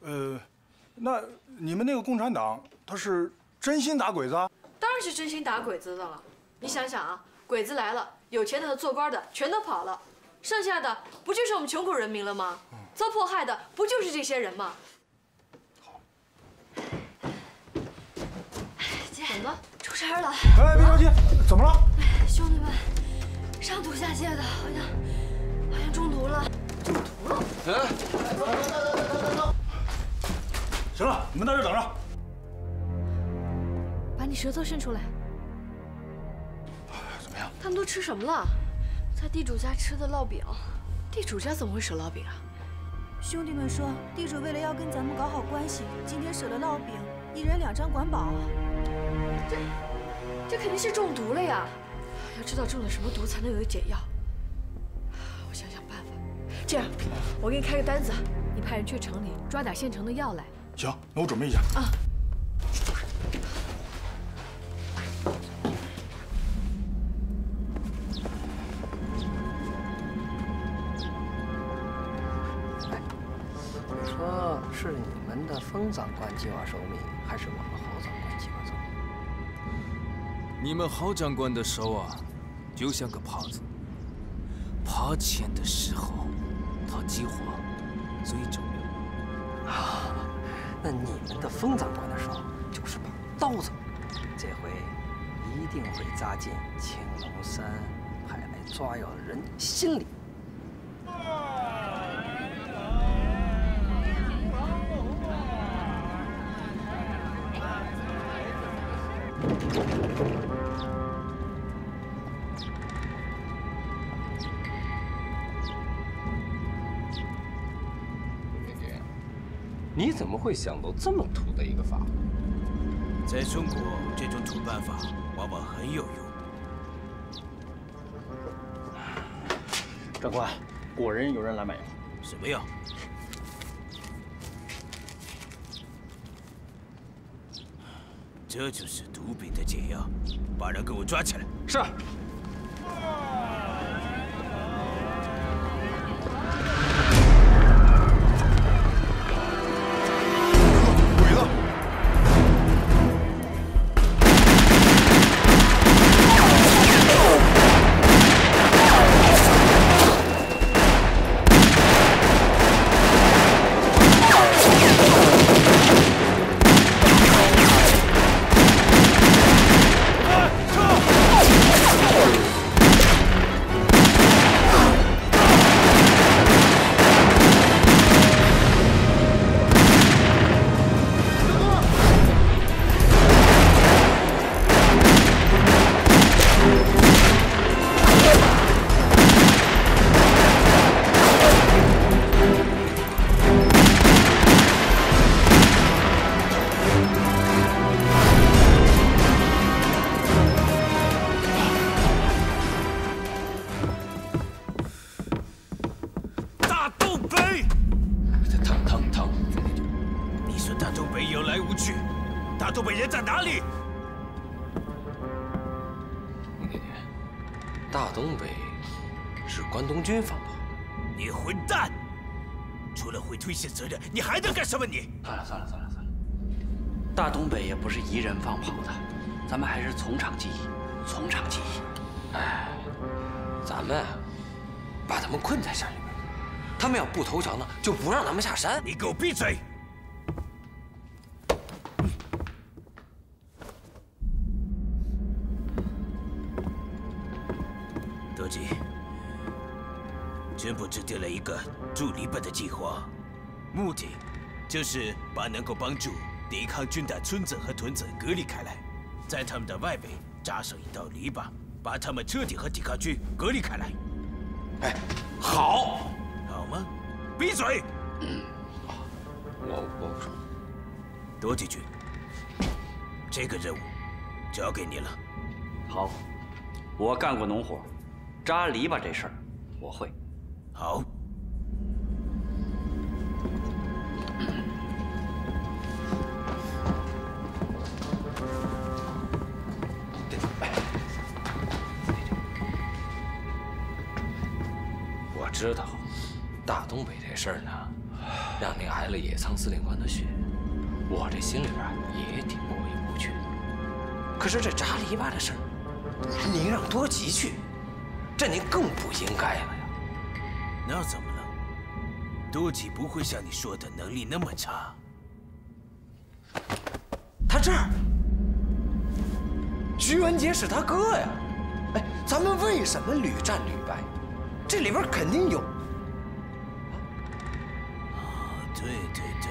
呃，那你们那个共产党，他是真心打鬼子啊？当然是真心打鬼子的了。你想想啊，鬼子来了，有钱的和做官的全都跑了，剩下的不就是我们穷苦人民了吗？遭迫害的不就是这些人吗？姐，怎么了？出事儿了！哎，别着急，怎么了？兄弟们，上吐下泻的，好像好像中毒了。中毒了？哎，行了，你们在这等着。把你舌头伸出来。怎么样？他们都吃什么了？在地主家吃的烙饼。地主家怎么会舍烙饼啊？兄弟们说，地主为了要跟咱们搞好关系，今天舍了烙饼，一人两张管饱。这，这肯定是中毒了呀！要知道中了什么毒才能有解药。我想想办法。这样，我给你开个单子，你派人去城里抓点现成的药来。行，那我准备一下。啊。你说是你们的封长官计划收密，还是我们侯长官计划收密？你们侯长官的手啊，就像个耙子，耙钱的时候，他计划最重要。啊，那你们的封长官的手就是把刀子，这回一定会扎进青龙山派来抓药的人心里。怎么会想到这么土的一个法？在中国，这种土办法往往很有用。长官，果然有人来买药。什么药？这就是毒品的解药，把人给我抓起来。是。责任，你还能干什么？你算了算了算了算了，大东北也不是一人放跑的，咱们还是从长计议，从长计议。哎，咱们把他们困在山里面，他们要不投降呢，就不让他们下山。你给我闭嘴！德吉，军部制定了一个驻篱笆的计划，目的就是把能够帮助抵抗军的村子和屯子隔离开来，在他们的外围扎上一道篱笆，把他们彻底和抵抗军隔离开来。哎，好，好吗？闭嘴！我我不说。多吉军，这个任务交给你了。好，我干过农活，扎篱笆这事儿我会。好。知道，大东北这事儿呢，让您挨了野仓司令官的血，我这心里边也挺过意不去。可是这扎篱笆的事儿，您让多吉去，这您更不应该了呀。那怎么了？多吉不会像你说的能力那么差。他这儿，徐文杰是他哥呀。哎，咱们为什么屡战屡败？这里边肯定有。啊对对对，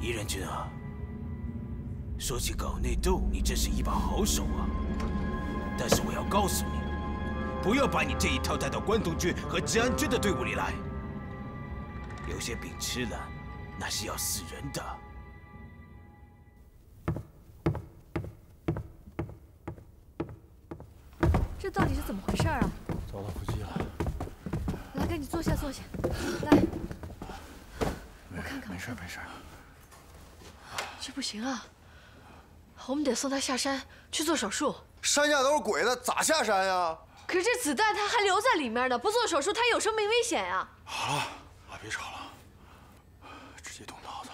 伊人君啊，说起搞内斗，你真是一把好手啊。但是我要告诉你，不要把你这一套带到关东军和治安军的队伍里来。有些饼吃了，那是要死人的。这到底是怎么回事啊？遭到伏击了。来，赶紧坐下，坐下。来，我看看。没事没事。这不行啊，我们得送他下山去做手术。山下都是鬼的，咋下山呀？可是这子弹他还留在里面呢，不做手术，他有生命危险呀。好了，啊，别吵了，直接动刀子，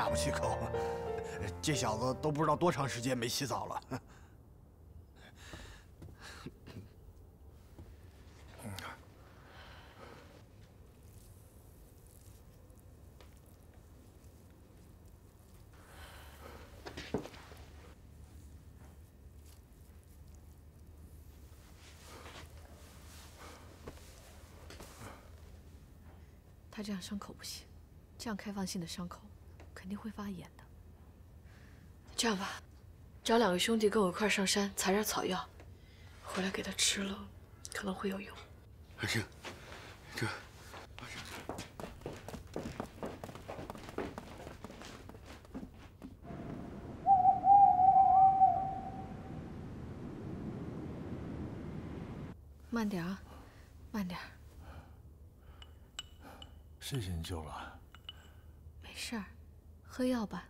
下不去口。这小子都不知道多长时间没洗澡了。他这样伤口不行，这样开放性的伤口肯定会发炎的。这样吧，找两个兄弟跟我一块儿上山采点草药，回来给他吃了，可能会有用。行，这慢点啊，慢点儿，谢谢你救了。没事儿，喝药吧。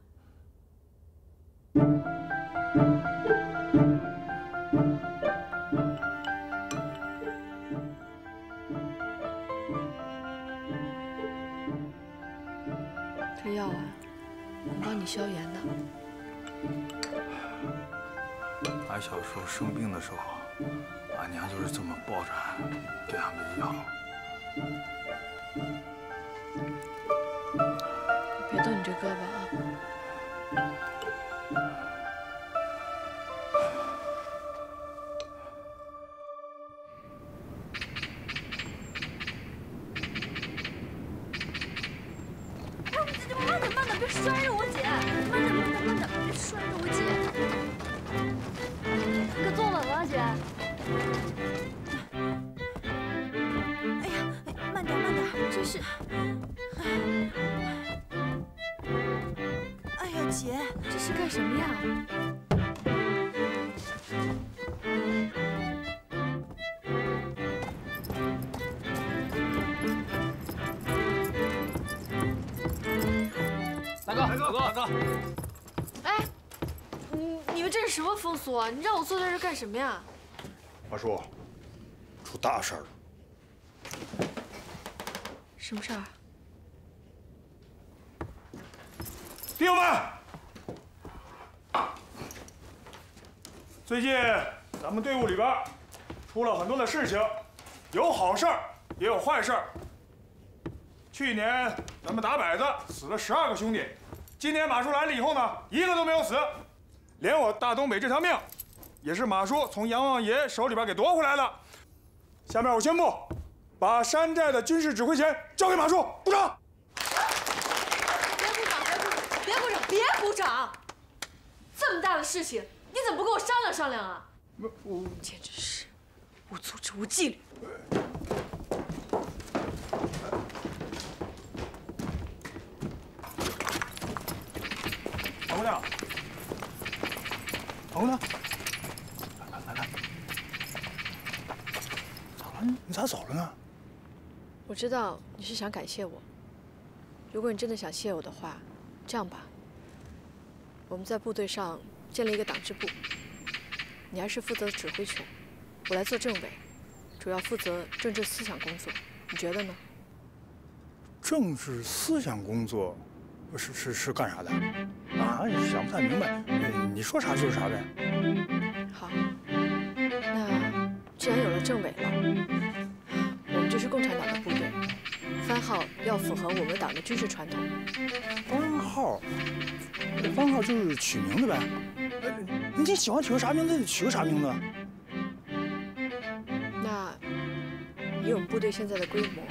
这药啊，能帮你消炎的。俺小时候生病的时候，俺娘就是这么抱着俺，给俺喂药。你这胳膊啊。你让我坐在这干什么呀？马叔，出大事了！什么事儿？弟兄们，最近咱们队伍里边出了很多的事情，有好事儿，也有坏事儿。去年咱们打摆子死了十二个兄弟，今年马叔来了以后呢，一个都没有死，连我大东北这条命，也是马叔从阎王爷手里边给夺回来的。下面我宣布，把山寨的军事指挥权交给马叔，鼓掌。别鼓掌，别鼓掌！别鼓掌！别鼓掌这么大的事情，你怎么不跟我商量商量啊？我简直是无组织无纪律！唐姑娘，唐姑娘，来来来，咋了？你咋走了呢？我知道你是想感谢我。如果你真的想谢我的话，这样吧，我们在部队上建立一个党支部，你还是负责指挥权，我来做政委，主要负责政治思想工作，你觉得呢？政治思想工作是是是干啥的？啊，想不太明白。嗯你说啥就是啥呗。好，那既然有了政委了，我们就是共产党的部队，番号要符合我们党的军事传统。番号，番号就是取名字呗。呃你喜欢取个啥名字就取个啥名字。那以我们部队现在的规模，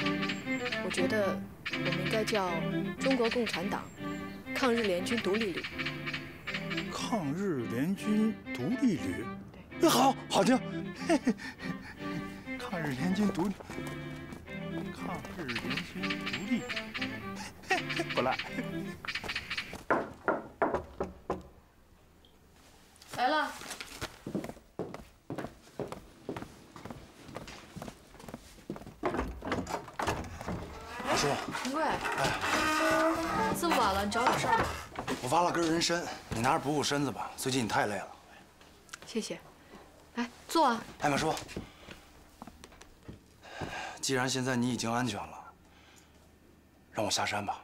我觉得我们应该叫中国共产党抗日联军独立旅。抗日联军独立旅。那，好，好听。嘿嘿抗日联军独立，抗日联军独立，嘿嘿不赖。来了。马叔，陈贵，这么晚了，你找我有事儿吗？我挖了根人参，你拿着补补身子吧。最近你太累了。谢谢。来，坐啊。哎，马叔，既然现在你已经安全了，让我下山吧。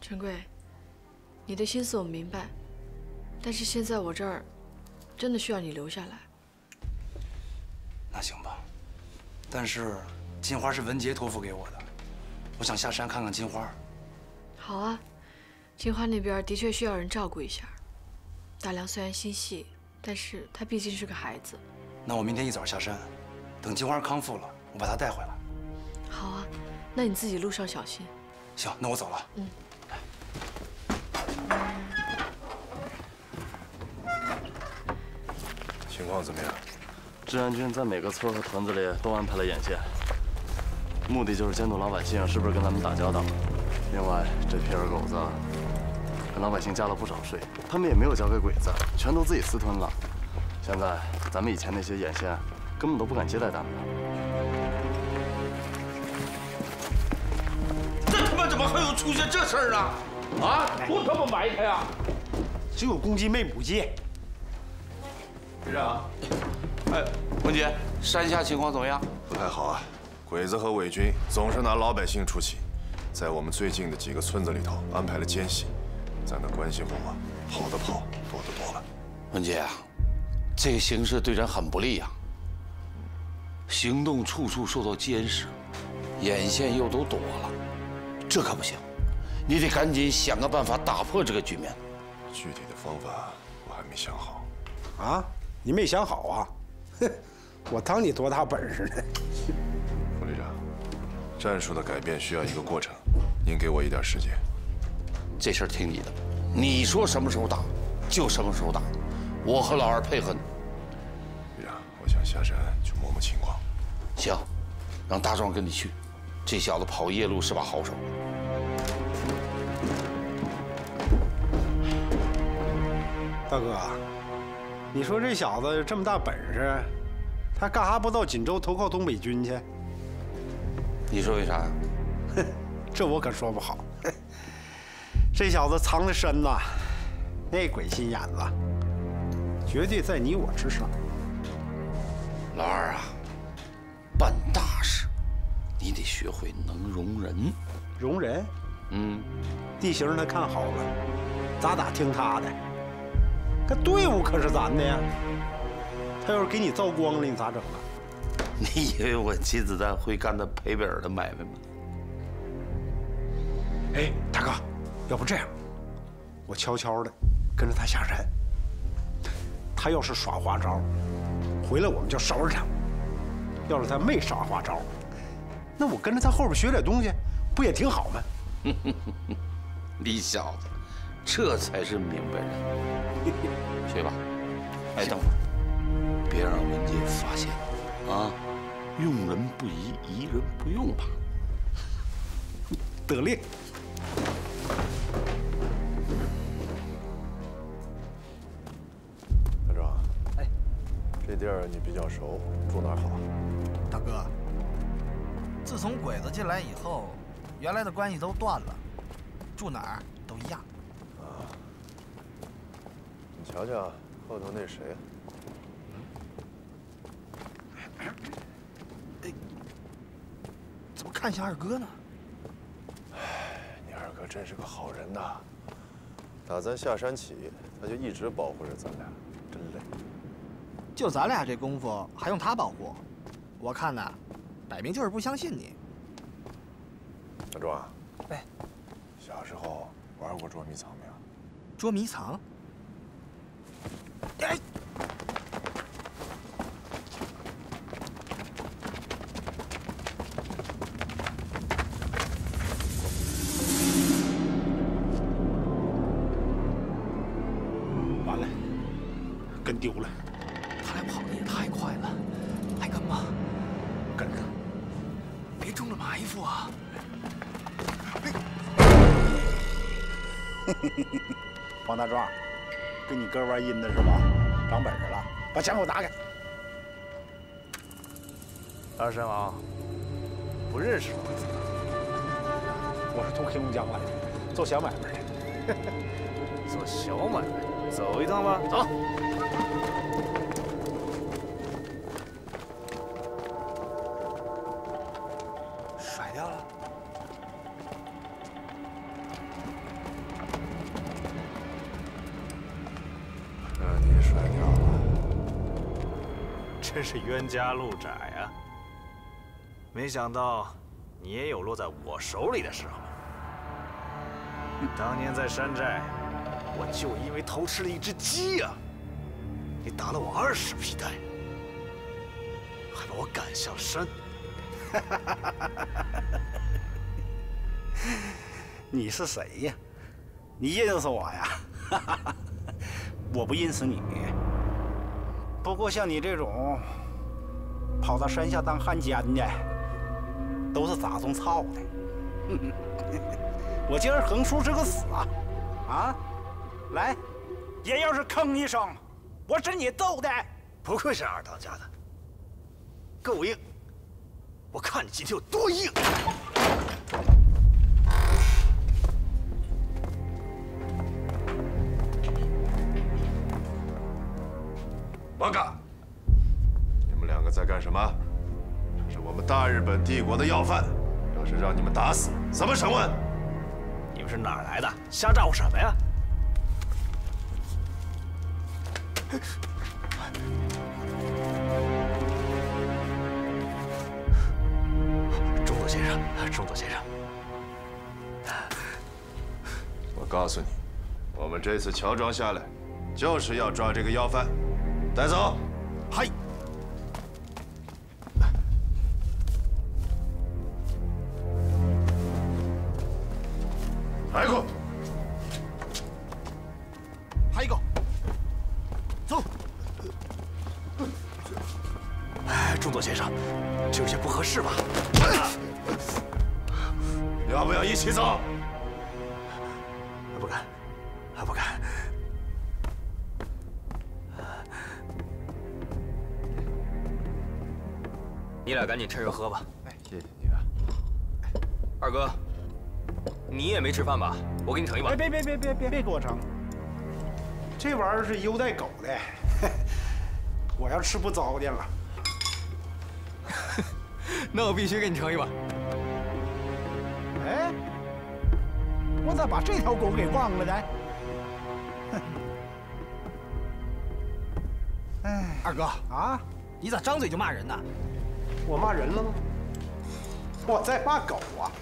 陈贵，你的心思我明白，但是现在我这儿真的需要你留下来。那行吧，但是金花是文杰托付给我的，我想下山看看金花。好啊，金花那边的确需要人照顾一下。大梁虽然心细，但是他毕竟是个孩子。那我明天一早下山，等金花康复了，我把她带回来。好啊，那你自己路上小心。行，那我走了。嗯。情况怎么样？治安军在每个村和屯子里都安排了眼线，目的就是监督老百姓是不是跟咱们打交道。另外，这批二狗子跟老百姓加了不少税，他们也没有交给鬼子，全都自己私吞了。现在咱们以前那些眼线根本都不敢接待他们了。这他妈怎么还有出现这事儿啊？啊，多他妈埋汰呀！只有公鸡没母鸡。队长，哎，文杰，山下情况怎么样？不太好啊，鬼子和伪军总是拿老百姓出气，在我们最近的几个村子里头安排了奸细，咱的关系户啊，跑的跑，躲的躲了。文杰啊，这个形势对咱很不利呀、行动处处受到监视，眼线又都躲了，这可不行，你得赶紧想个办法打破这个局面。具体的方法我还没想好。啊，你没想好啊？哼，我当你多大本事呢？战术的改变需要一个过程，您给我一点时间。这事儿听你的，你说什么时候打，就什么时候打，我和老二配合你。旅长，我想下山去摸摸情况。行，让大壮跟你去，这小子跑夜路是把好手。大哥，你说这小子这么大本事，他干啥不到锦州投靠东北军去？你说为啥呀？哼，这我可说不好。这小子藏的深呐，那鬼心眼子，绝对在你我之上。老二啊，办大事，你得学会能容人。容人？嗯，地形他看好了，咋打听他的？这队伍可是咱的呀。他要是给你造光了，你咋整啊？你以为我金子弹会干那赔本的买卖吗？哎，大哥，要不这样，我悄悄的跟着他下山。他要是耍花招，回来我们就收拾他；要是他没耍花招，那我跟着他后边学点东西，不也挺好吗？你小子，这才是明白人。去吧，哎，等会儿，别让文杰发现啊！用人不疑，疑人不用吧。得令。大壮，哎，这地儿你比较熟，住哪儿好？大哥，自从鬼子进来以后，原来的关系都断了，住哪儿都一样。啊，你瞧瞧后头那谁，哎，看像二哥呢？你二哥真是个好人呐！打咱下山起，他就一直保护着咱俩，真累。就咱俩这功夫，还用他保护？我看呐，摆明就是不相信你。小庄，哎，小时候玩过捉迷藏没有？捉迷藏？哎！玩阴的是吧？长本事了，把枪给我拿开。二神王，不认识我？我是从黑龙江来的，做小买卖的。做小买卖，走一趟吧。走。真是冤家路窄啊！没想到你也有落在我手里的时候。当年在山寨，我就因为偷吃了一只鸡呀，你打了我二十皮带，还把我赶下山。你是谁呀？你认识我呀？我不认识你。不过像你这种跑到山下当汉奸的，都是杂种操的。我今儿横竖是个死啊！啊，来，爷要是吭一声，我是你揍的。不愧是二当家的，够硬！我看你今天有多硬！帝国的要犯，要是让你们打死，怎么审问？你们是哪儿来的？瞎咋呼什么呀？中佐先生，中佐先生，我告诉你，我们这次乔装下来，就是要抓这个要犯，带走。嗨。饭吧？我给你盛一碗。别别别别别别给我盛，这玩意儿是优待狗的，我要吃不糟践了。那我必须给你盛一碗。哎，我咋把这条狗给忘了呢？哎，二哥啊，你咋张嘴就骂人呢？我骂人了吗？我在骂狗啊！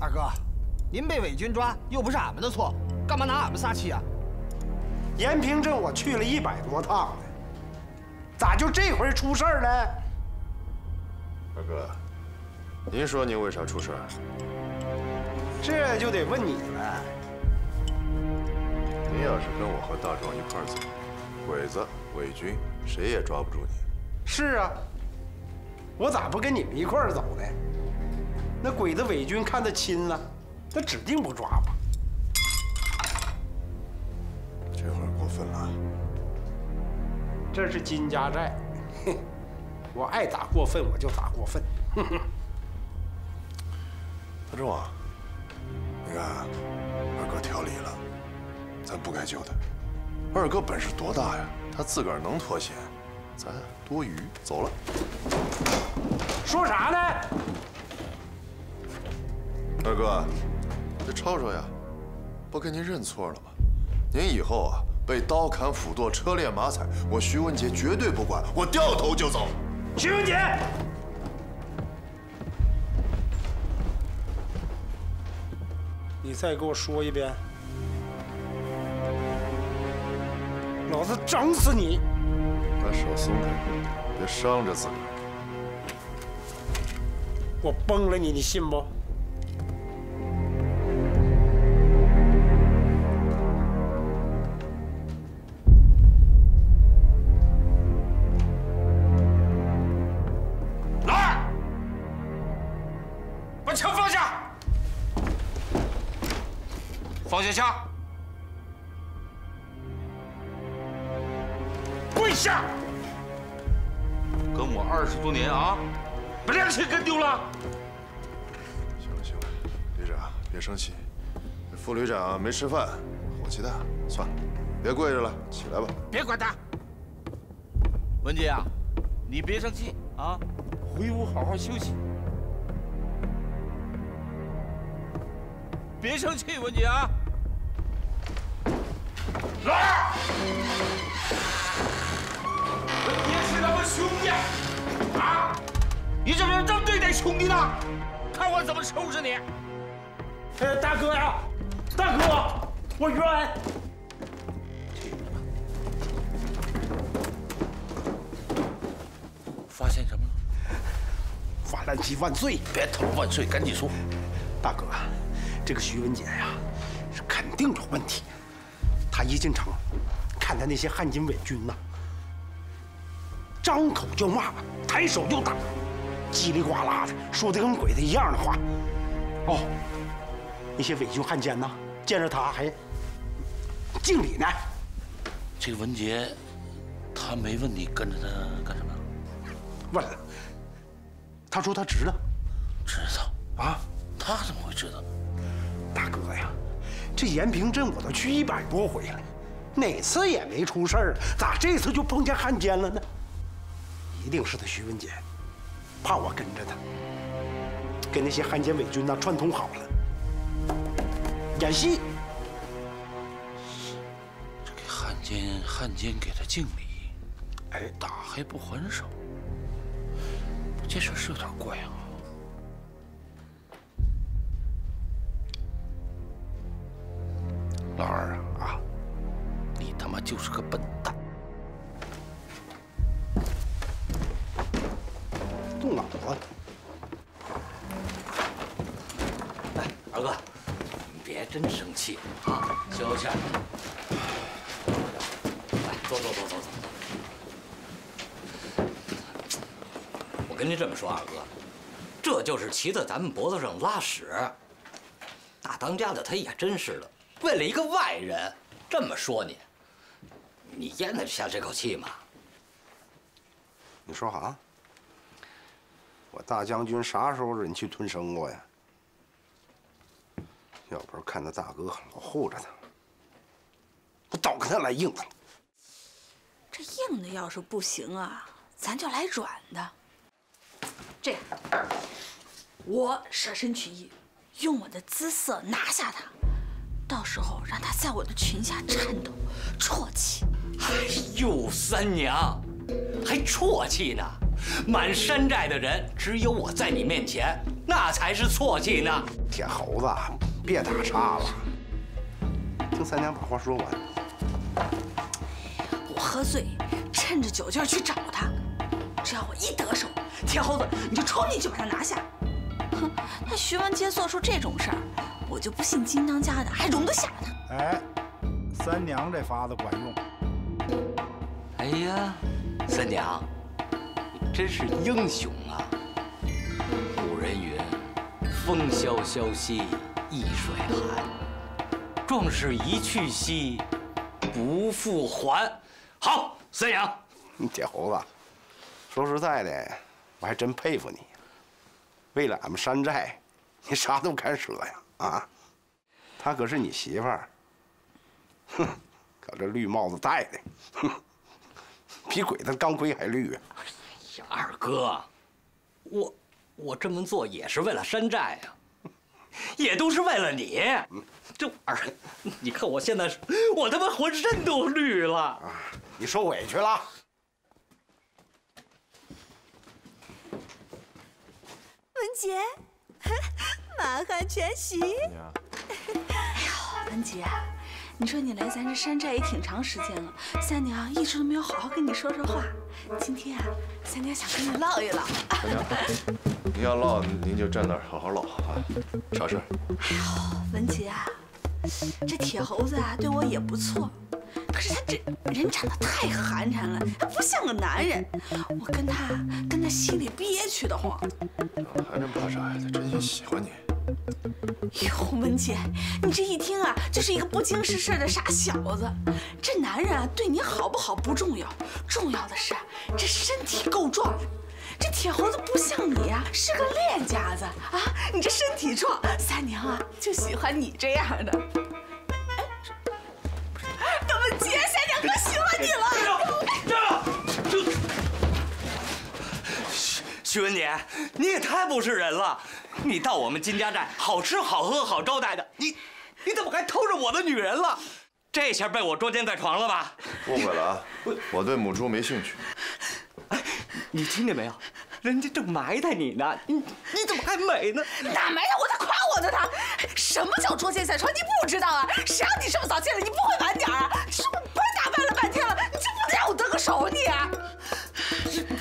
二哥，您被伪军抓又不是俺们的错，干嘛拿俺们撒气啊？延平镇我去了一百多趟了，咋就这回出事儿呢？二哥，您说您为啥出事儿？这就得问你了。您要是跟我和大壮一块儿走，鬼子、伪军谁也抓不住你。是啊，我咋不跟你们一块儿走呢？那鬼子、伪军看得亲了，那指定不抓吧？这会儿过分了。这是金家寨，哼，我爱咋过分我就咋过分。哼哼。大柱啊，你看，二哥调理了，咱不该救他。二哥本事多大呀？他自个儿能脱险，咱多余。走了。说啥呢？二哥，这吵吵呀，不跟您认错了吗？您以后啊，被刀砍、斧剁、车裂、马踩，我徐文杰绝对不管，我掉头就走。徐文杰，你再给我说一遍，老子整死你！把手松开，别伤着自个儿。我崩了你，你信不？没吃饭，火气大。算了，别跪着了，起来吧。别管他。文杰啊，你别生气啊，回屋好好休息。别生气，文杰啊。老二，文杰是咱们兄弟啊，你怎么能这么对待兄弟呢？看我怎么收拾你！哎，大哥呀，大哥，我冤！发现什么了？法兰西万岁！别他妈万岁，赶紧说。大哥，这个徐文杰呀，是肯定有问题。他一进城，看他那些汉奸伪军呐，张口就骂，抬手就打，叽里呱啦的说的跟鬼子一样的话。哦，那些伪军汉奸呐，见着他还敬礼呢。这个文杰，他没问你跟着他干什么？问了，他说他知道，知道啊？他怎么会知道？大哥呀，这延平镇我都去一百多回了，哪次也没出事儿，咋这次就碰见汉奸了呢？一定是他徐文杰，怕我跟着他，跟那些汉奸伪军呐串通好了，演戏。这给汉奸汉奸给他敬礼，哎，打还不还手，这事是有点怪啊。老二啊，啊，你他妈就是个笨蛋！气啊，消消气。来，坐坐坐坐坐。我跟您这么说，二哥，这就是骑在咱们脖子上拉屎。大当家的他也真是的。为了一个外人这么说你，你咽得下这口气吗？你说啥？我大将军啥时候忍气吞声过呀？要不是看他大哥老护着他，我早跟他来硬的了。这硬的要是不行啊，咱就来软的。这样，我舍身取义，用我的姿色拿下他，到时候让他在我的裙下颤抖、啜泣。哎呦，三娘，还啜泣呢？满山寨的人，只有我在你面前，那才是啜泣呢。铁猴子，别打岔了，听三娘把话说完。我喝醉，趁着酒劲儿去找他，只要我一得手，铁猴子你就冲进去把他拿下。哼，那徐文杰做出这种事儿，我就不信金当家的还容得下他。哎，三娘这法子管用。哎呀，三娘，你真是英雄啊！古人云：“风萧萧兮易水寒，壮士一去兮不复还。”好，三娘，铁猴子，说实在的，我还真佩服你。为了俺们山寨，你啥都敢舍呀！啊，她可是你媳妇儿，哼，可这绿帽子戴的，哼，比鬼子钢盔还绿啊！哎呀，二哥，我我这么做也是为了山寨呀，也都是为了你。这二，你看我现在，我他妈浑身都绿了。你受委屈了。文杰，满汉全席。哎呦，文杰，你说你来咱这山寨也挺长时间了，三娘一直都没有好好跟你说说话。今天啊，三娘想跟你唠一唠。您要唠，您就站那儿好好唠啊，啥事儿？哎呦，文杰啊，这铁猴子啊对我也不错，可是他这人长得太寒碜了，他不像个男人。我跟他跟他心里憋屈得慌。还能怕啥呀？他真心喜欢你。哟，文杰，你这一听啊，就是一个不经世事的傻小子。这男人啊，对你好不好不重要，重要的是这身体够壮。这铁猴子不像你啊，是个练家子啊。你这身体壮，三娘啊就喜欢你这样的。哎，大文杰，三娘可喜欢你了。站住徐文杰，你也太不是人了！你到我们金家寨，好吃好喝好招待的，你你怎么还偷着我的女人了？这下被我捉奸在床了吧？误会了啊！我对母猪没兴趣。哎你听见没有？人家正埋汰你呢，你你怎么还美呢？哪埋汰我？他夸我呢！他什么叫捉奸在床？你不知道啊？谁让你这么早进来？你不会晚点啊？是不是不是打扮了半天了？你就不能让我得个手你？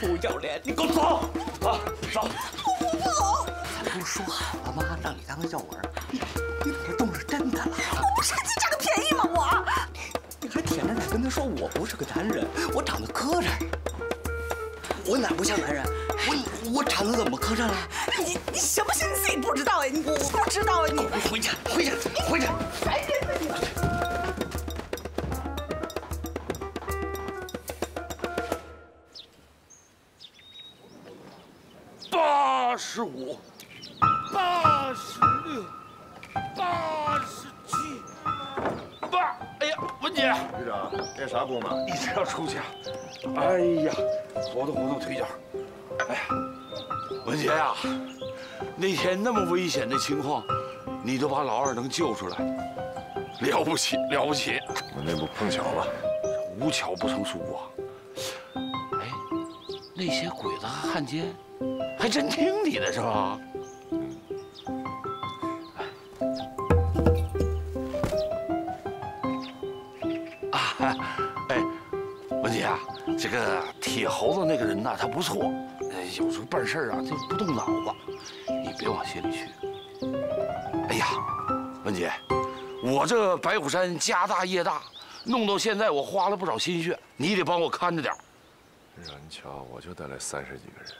不要脸！你给我走！啊，走！我不走！咱不是说好了吗？让你当个药丸，你你怎么动是真的了？我不是趁机占个便宜吗？我，你还舔着脸跟他说我不是个男人，我长得磕碜。我哪不像男人？我我长得怎么磕碜了？你你行不行？你自己不知道哎，你我不知道啊你！回去回去回去！烦人呢你！八十五，八十六，八十七，八……哎呀，文姐，队长，练啥功呢？一直要出去啊！哎呀，活动活动腿脚。哎呀，文杰呀，那天那么危险的情况，你都把老二能救出来，了不起，了不起！我那不碰巧了，无巧不成书啊。哎，那些鬼子和汉奸。还真听你的是吧？啊，哎，文杰啊，这个铁猴子那个人呐，他不错，有时候办事啊就不动脑子，你别往心里去。哎呀，文杰，我这白虎山家大业大，弄到现在我花了不少心血，你得帮我看着点。你瞧，我就带来三十几个人。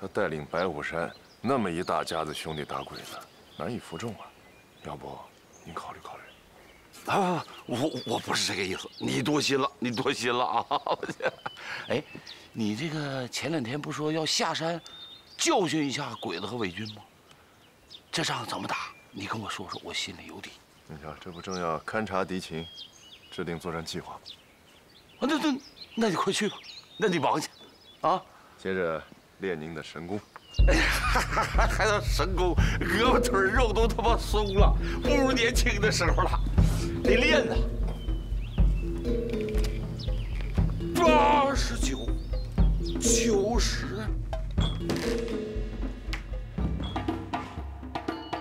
他带领白虎山那么一大家子兄弟打鬼子，难以服众啊！要不您考虑考虑？啊，我我不是这个意思，你多心了，你多心了啊！哎，你这个前两天不说要下山教训一下鬼子和伪军吗？这仗怎么打？你跟我说说，我心里有底。你瞧，这不正要勘察敌情，制定作战计划吗？啊，那那那你快去吧，那你忙去，啊！接着。练您的神功，哎呀，还还到神功，胳膊腿肉都他妈松了，不如年轻的时候了，得练呐。八十九，十。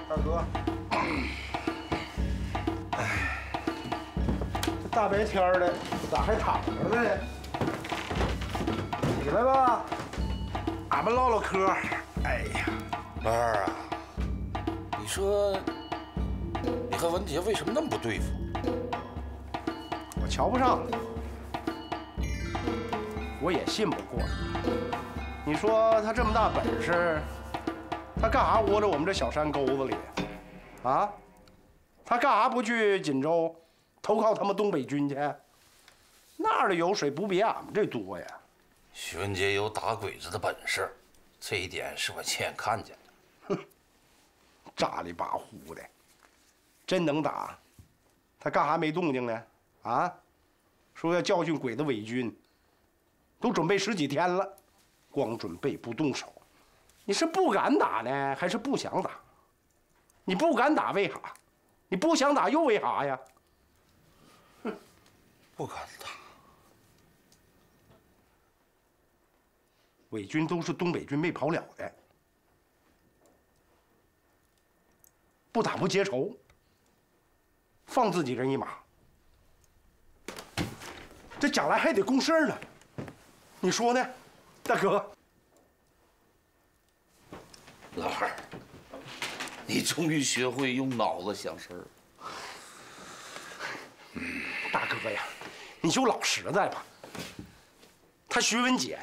二哥，哎，这大白天的，咋还躺着呢？起来吧，俺们唠唠嗑。哎呀，老二啊，你说你和文杰为什么那么不对付？我瞧不上，我也信不过。你说他这么大本事，他干啥窝着我们这小山沟子里？啊？他干啥不去锦州投靠他们东北军去？那儿的油水不比俺们这多呀？徐文杰有打鬼子的本事，这一点是我亲眼看见的。哼咋里巴呼的，真能打？他干啥没动静呢？啊？说要教训鬼子伪军，都准备十几天了，光准备不动手。你是不敢打呢，还是不想打？你不敢打为啥？你不想打又为啥呀？哼不敢打。伪军都是东北军没跑了的，不打不结仇，放自己人一马，这将来还得共事呢。你说呢，大哥？老二，你终于学会用脑子想事儿。大哥呀，你就老实在吧。他徐文杰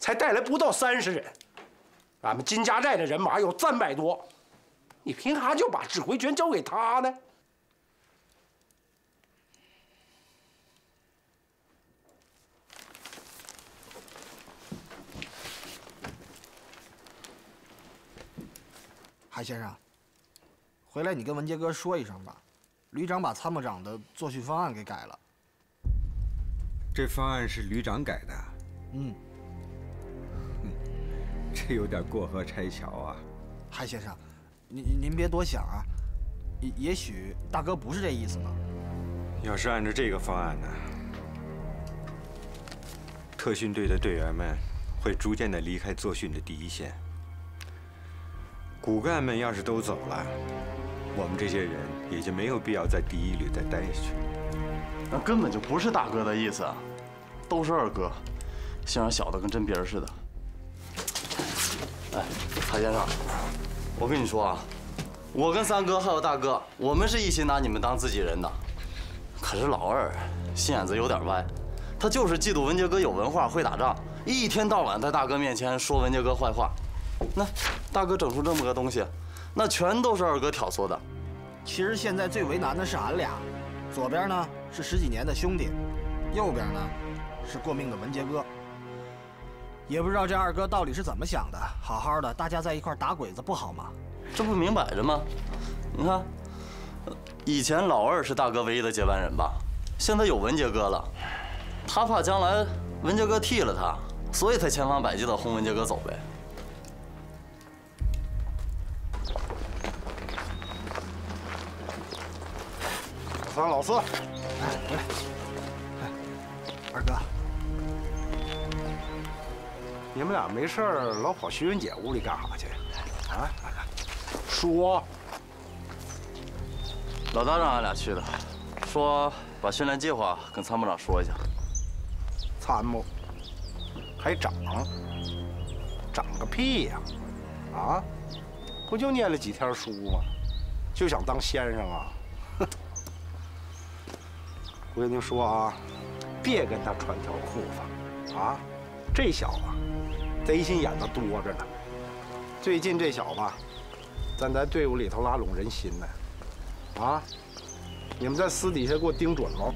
才带来不到三十人，俺们金家寨的人马有三百多，你凭啥就把指挥权交给他呢？韩先生，回来你跟文杰哥说一声吧，旅长把参谋长的作训方案给改了。这方案是旅长改的，嗯，这有点过河拆桥啊。海先生，您您别多想啊，也也许大哥不是这意思呢。要是按照这个方案呢，特训队的队员们会逐渐的离开作训的第一线。骨干们要是都走了，我们这些人也就没有必要在第一旅再待下去。那根本就不是大哥的意思，都是二哥，想让小的跟真别人似的。哎，海先生，我跟你说啊，我跟三哥还有大哥，我们是一心拿你们当自己人的。可是老二心眼子有点歪，他就是嫉妒文杰哥有文化会打仗，一天到晚在大哥面前说文杰哥坏话。那大哥整出这么个东西，那全都是二哥挑唆的。其实现在最为难的是俺俩，左边呢是十几年的兄弟，右边呢是过命的文杰哥。也不知道这二哥到底是怎么想的，好好的大家在一块打鬼子不好吗？这不明摆着吗？你看，以前老二是大哥唯一的接班人吧，现在有文杰哥了，他怕将来文杰哥替了他，所以才千方百计的轰文杰哥走呗。老三、老四，哎，回来。哎，二哥，你们俩没事儿老跑徐文姐屋里干啥去？啊？说。老大让俺俩去的，说把训练计划跟参谋长说一下。参谋，还长？长个屁呀！啊？不就念了几天书吗？就想当先生啊？哼！我跟您说啊，别跟他穿条裤子啊！这小子贼心眼子多着呢。最近这小子在咱队伍里头拉拢人心呢。啊！你们在私底下给我盯准了，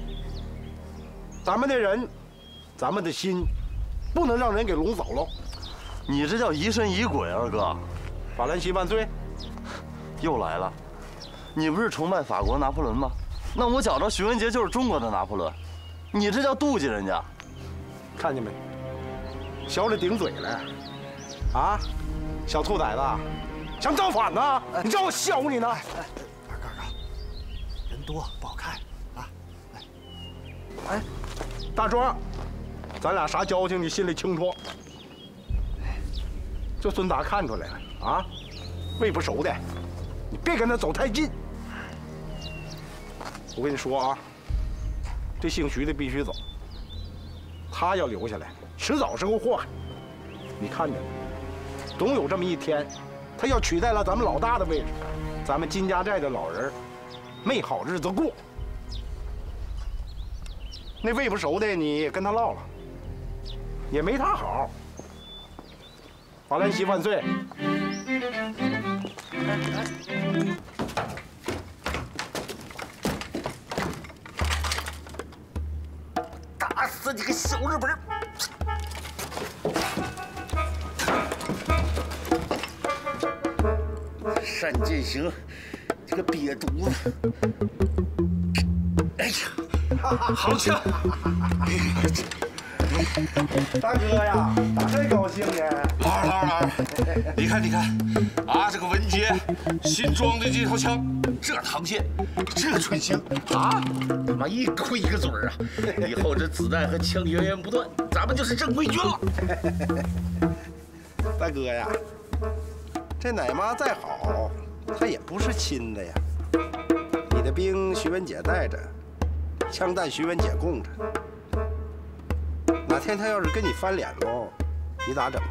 咱们的人，咱们的心，不能让人给拢走喽。你这叫疑神疑鬼，二哥，法兰西万岁！又来了，你不是崇拜法国拿破仑吗？那我觉着徐文杰就是中国的拿破仑，你这叫妒忌人家。看见没？小李顶嘴了，啊！小兔崽子，想造反呢？你叫我削你呢？二哥，二哥，人多不好看啊！哎，大庄，咱俩啥交情你心里清楚。这孙达看出来了啊，胃不熟的，你别跟他走太近。我跟你说啊，这姓徐的必须走，他要留下来，迟早是个祸害。你看着，总有这么一天，他要取代了咱们老大的位置，咱们金家寨的老人没好日子过。那胃不熟的，你跟他唠唠，也没他好。法兰西万岁！打个小日本！单践行，这个瘪犊子！哎呀，好枪！大哥呀，咋这高兴呢？老二，老二，二，你看，你看，啊，这个文杰新装的这套枪，这膛线，这准星，啊，他妈一口一个准儿啊！以后这子弹和枪源源不断，咱们就是正规军了。大哥呀，这奶妈再好，她也不是亲的呀。你的兵徐文姐带着，枪弹徐文姐供着。哪天他要是跟你翻脸喽，你咋整？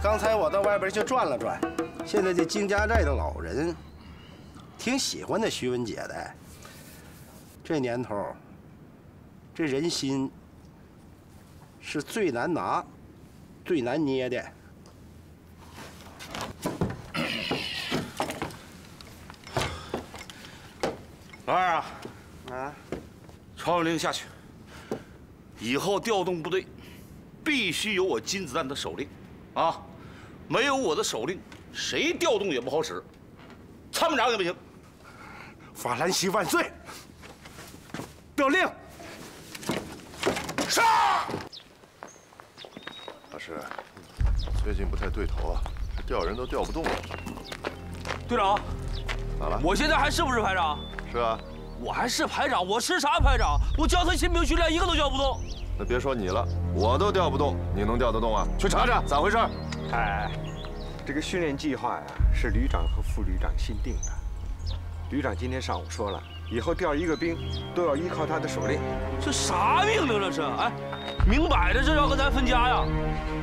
刚才我到外边去转了转，现在这金家寨的老人挺喜欢那徐文姐的。这年头，这人心是最难拿、最难捏的。老二啊，啊，传我令下去。以后调动部队，必须有我金子弹的手令，啊，没有我的手令，谁调动也不好使。参谋长也不行？法兰西万岁！得令。杀！老师，最近不太对头啊，这调人都调不动了。队长，咋了？我现在还是不是排长？是啊。我还是排长，我是啥排长？我教他新兵训练，一个都教不动。那别说你了，我都调不动，你能调得动啊？去查查咋回事。哎，这个训练计划呀，是旅长和副旅长新定的。旅长今天上午说了，以后调一个兵都要依靠他的手令。这啥命令这是？哎，明摆着这要跟咱分家呀！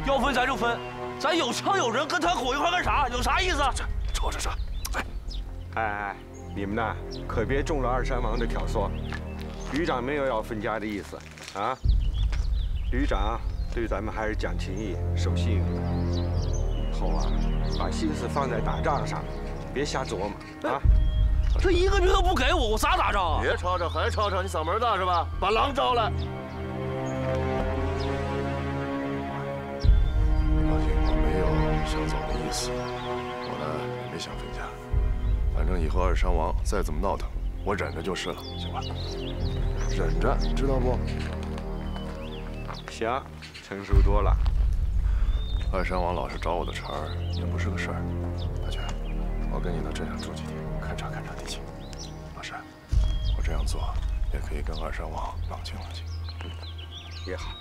要分咱就分，咱有枪有人，跟他混一块干啥？有啥意思？瞅瞅瞅，哎哎。你们呐，可别中了二山王的挑唆。旅长没有要分家的意思啊。旅长对咱们还是讲情义、守信用。以后啊，把心思放在打仗上，别瞎琢磨啊。这一个兵都不给我，我咋打仗啊？别吵吵，还吵吵，你嗓门大是吧？把狼招来。放心，我没有想走的意思，我呢也没想分家。反正以后二山王再怎么闹腾，我忍着就是了，行吧？忍着，知道不？行，成熟多了。二山王老是找我的茬儿，也不是个事儿。大全，我跟你到镇上住几天，勘察勘察地形。老山，我这样做也可以跟二山王冷静冷静。嗯，也好。